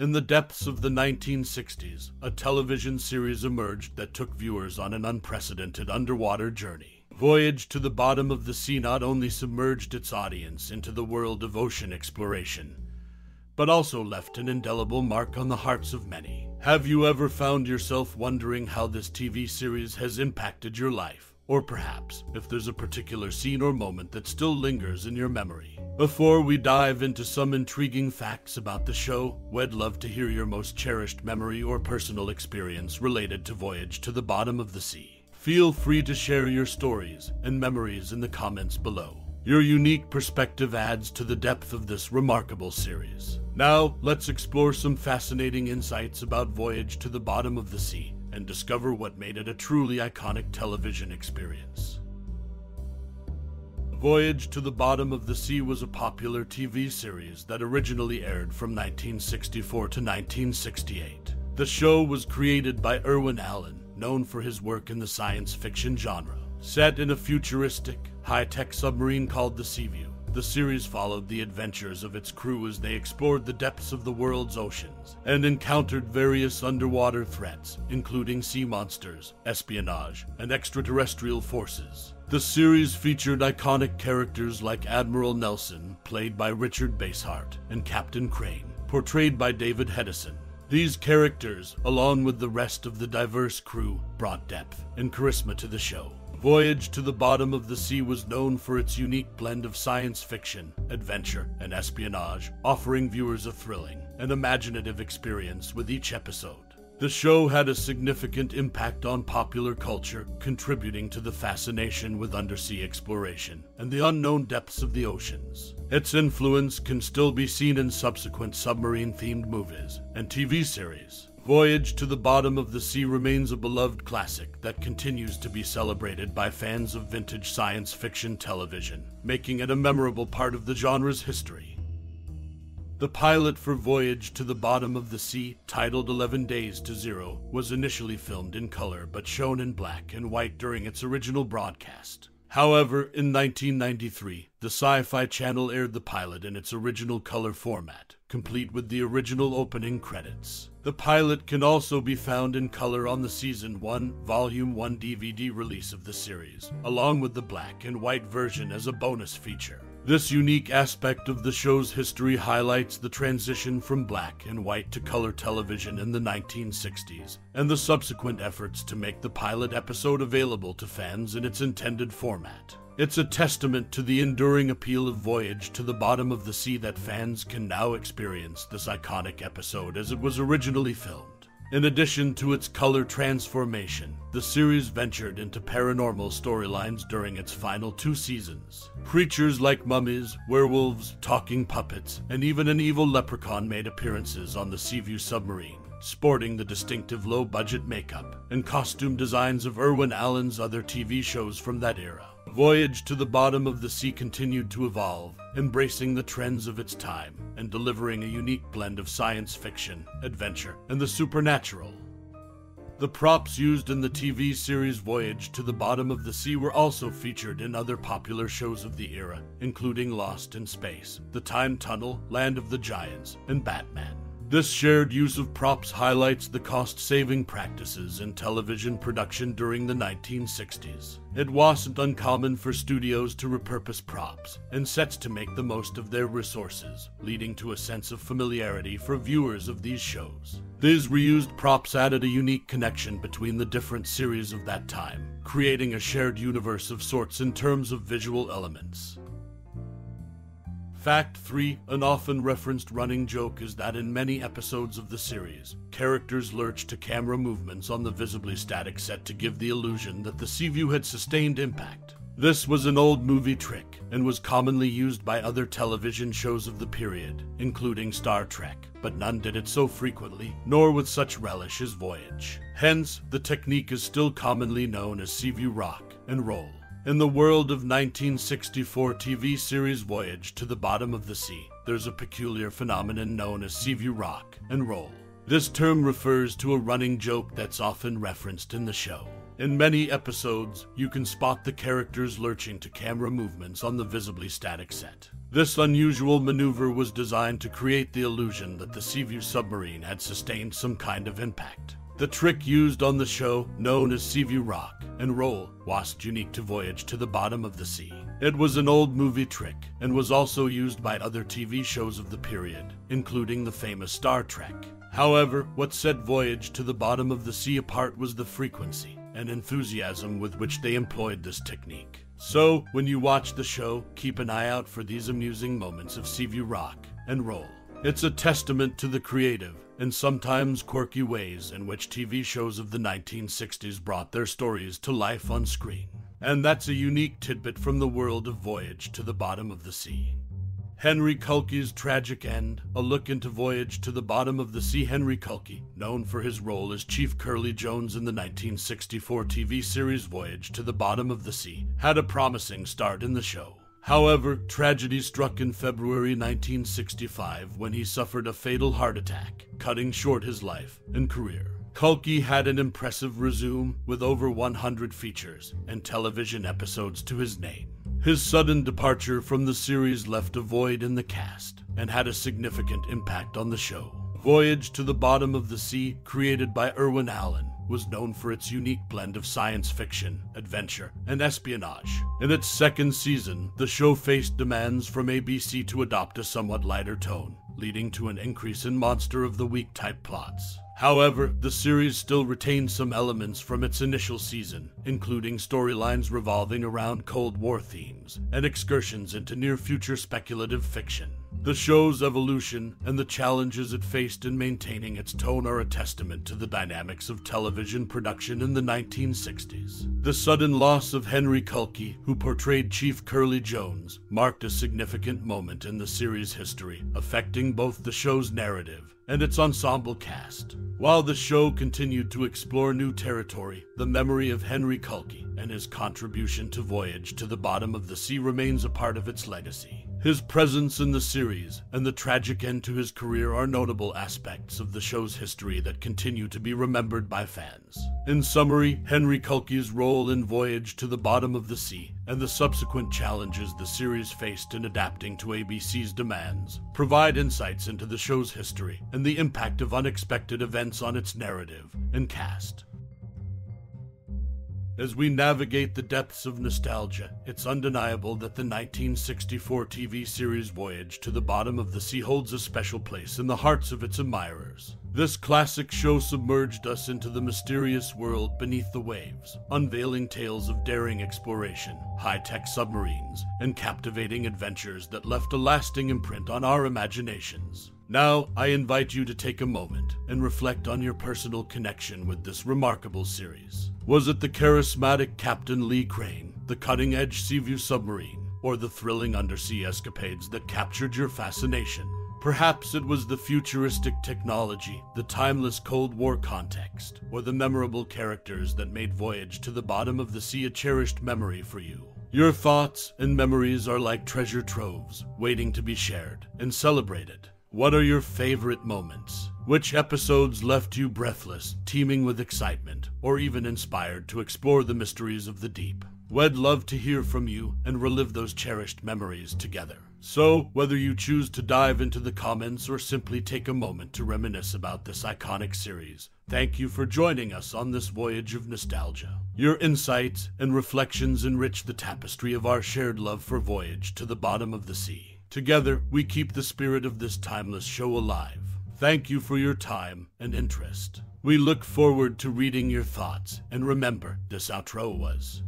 In the depths of the 1960s, a television series emerged that took viewers on an unprecedented underwater journey. Voyage to the Bottom of the Sea not only submerged its audience into the world of ocean exploration, but also left an indelible mark on the hearts of many. Have you ever found yourself wondering how this TV series has impacted your life? Or perhaps if there's a particular scene or moment that still lingers in your memory? Before we dive into some intriguing facts about the show, we'd love to hear your most cherished memory or personal experience related to Voyage to the Bottom of the Sea. Feel free to share your stories and memories in the comments below. Your unique perspective adds to the depth of this remarkable series. Now, let's explore some fascinating insights about Voyage to the Bottom of the Sea and discover what made it a truly iconic television experience. Voyage to the Bottom of the Sea was a popular TV series that originally aired from 1964 to 1968. The show was created by Irwin Allen, known for his work in the science fiction genre. Set in a futuristic, high tech submarine called the Seaview, the series followed the adventures of its crew as they explored the depths of the world's oceans and encountered various underwater threats, including sea monsters, espionage, and extraterrestrial forces. The series featured iconic characters like Admiral Nelson, played by Richard Basehart, and Captain Crane, portrayed by David Hedison. These characters, along with the rest of the diverse crew, brought depth and charisma to the show. Voyage to the Bottom of the Sea was known for its unique blend of science fiction, adventure, and espionage, offering viewers a thrilling and imaginative experience with each episode. The show had a significant impact on popular culture, contributing to the fascination with undersea exploration and the unknown depths of the oceans. Its influence can still be seen in subsequent submarine themed movies and TV series. Voyage to the Bottom of the Sea remains a beloved classic that continues to be celebrated by fans of vintage science fiction television, making it a memorable part of the genre's history. The pilot for Voyage to the Bottom of the Sea, titled 11 Days to Zero, was initially filmed in color but shown in black and white during its original broadcast. However, in 1993, the Sci Fi Channel aired the pilot in its original color format, complete with the original opening credits. The pilot can also be found in color on the Season 1, Volume 1 DVD release of the series, along with the black and white version as a bonus feature. This unique aspect of the show's history highlights the transition from black and white to color television in the 1960s and the subsequent efforts to make the pilot episode available to fans in its intended format. It's a testament to the enduring appeal of Voyage to the Bottom of the Sea that fans can now experience this iconic episode as it was originally filmed. In addition to its color transformation, the series ventured into paranormal storylines during its final two seasons. Creatures like mummies, werewolves, talking puppets, and even an evil leprechaun made appearances on the Seaview submarine, sporting the distinctive low budget makeup and costume designs of Irwin Allen's other TV shows from that era. Voyage to the Bottom of the Sea continued to evolve, embracing the trends of its time and delivering a unique blend of science fiction, adventure, and the supernatural. The props used in the TV series Voyage to the Bottom of the Sea were also featured in other popular shows of the era, including Lost in Space, The Time Tunnel, Land of the Giants, and Batman. This shared use of props highlights the cost saving practices in television production during the 1960s. It wasn't uncommon for studios to repurpose props and sets to make the most of their resources, leading to a sense of familiarity for viewers of these shows. These reused props added a unique connection between the different series of that time, creating a shared universe of sorts in terms of visual elements. Fact 3 An often referenced running joke is that in many episodes of the series, characters lurch to camera movements on the visibly static set to give the illusion that the Seaview had sustained impact. This was an old movie trick and was commonly used by other television shows of the period, including Star Trek, but none did it so frequently, nor with such relish as Voyage. Hence, the technique is still commonly known as Seaview Rock and Roll. In the world of 1964 TV series Voyage to the Bottom of the Sea, there's a peculiar phenomenon known as Seaview Rock and Roll. This term refers to a running joke that's often referenced in the show. In many episodes, you can spot the characters lurching to camera movements on the visibly static set. This unusual maneuver was designed to create the illusion that the Seaview submarine had sustained some kind of impact. The trick used on the show, known as Seaview Rock and Roll, was unique to Voyage to the Bottom of the Sea. It was an old movie trick and was also used by other TV shows of the period, including the famous Star Trek. However, what set Voyage to the Bottom of the Sea apart was the frequency and enthusiasm with which they employed this technique. So, when you watch the show, keep an eye out for these amusing moments of Seaview Rock and Roll. It's a testament to the creative and sometimes quirky ways in which TV shows of the 1960s brought their stories to life on screen. And that's a unique tidbit from the world of Voyage to the Bottom of the Sea. Henry Kulky's tragic end, a look into Voyage to the Bottom of the Sea. Henry Kulky, known for his role as Chief Curley Jones in the 1964 TV series Voyage to the Bottom of the Sea, had a promising start in the show. However, tragedy struck in February 1965 when he suffered a fatal heart attack, cutting short his life and career. Kulky had an impressive resume with over 100 features and television episodes to his name. His sudden departure from the series left a void in the cast and had a significant impact on the show. Voyage to the Bottom of the Sea, created by Irwin Allen, was known for its unique blend of science fiction, adventure, and espionage. In its second season, the show faced demands from ABC to adopt a somewhat lighter tone, leading to an increase in Monster of the Week type plots. However, the series still retained some elements from its initial season, including storylines revolving around Cold War themes and excursions into near future speculative fiction. The show's evolution and the challenges it faced in maintaining its tone are a testament to the dynamics of television production in the 1960s. The sudden loss of Henry Kulky, who portrayed Chief Curley Jones, marked a significant moment in the series' history, affecting both the show's narrative and its ensemble cast. While the show continued to explore new territory, the memory of Henry Kulky and his contribution to Voyage to the Bottom of the Sea remains a part of its legacy. His presence in the series and the tragic end to his career are notable aspects of the show's history that continue to be remembered by fans. In summary, Henry Kulky's role in Voyage to the Bottom of the Sea and the subsequent challenges the series faced in adapting to ABC's demands provide insights into the show's history and the impact of unexpected events on its narrative and cast. As we navigate the depths of nostalgia, it's undeniable that the 1964 TV series Voyage to the Bottom of the Sea holds a special place in the hearts of its admirers. This classic show submerged us into the mysterious world beneath the waves, unveiling tales of daring exploration, high tech submarines, and captivating adventures that left a lasting imprint on our imaginations. Now, I invite you to take a moment and reflect on your personal connection with this remarkable series. Was it the charismatic Captain Lee Crane, the cutting edge Seaview submarine, or the thrilling undersea escapades that captured your fascination? Perhaps it was the futuristic technology, the timeless Cold War context, or the memorable characters that made Voyage to the Bottom of the Sea a cherished memory for you. Your thoughts and memories are like treasure troves, waiting to be shared and celebrated. What are your favorite moments? Which episodes left you breathless, teeming with excitement, or even inspired to explore the mysteries of the deep? We'd love to hear from you and relive those cherished memories together. So, whether you choose to dive into the comments or simply take a moment to reminisce about this iconic series, thank you for joining us on this voyage of nostalgia. Your insights and reflections enrich the tapestry of our shared love for Voyage to the Bottom of the Sea. Together, we keep the spirit of this timeless show alive. Thank you for your time and interest. We look forward to reading your thoughts, and remember, this outro was